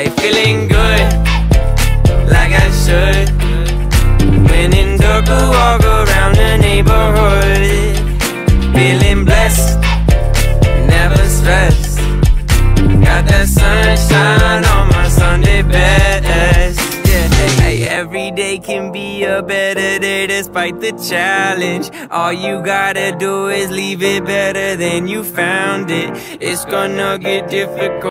Hey, feeling good, like I should. When in dark, walk around the neighborhood. Feeling blessed, never stressed. Got that sunshine on my Sunday best. Yeah, hey, every day can be a better day despite the challenge. All you gotta do is leave it better than you found it. It's gonna get difficult.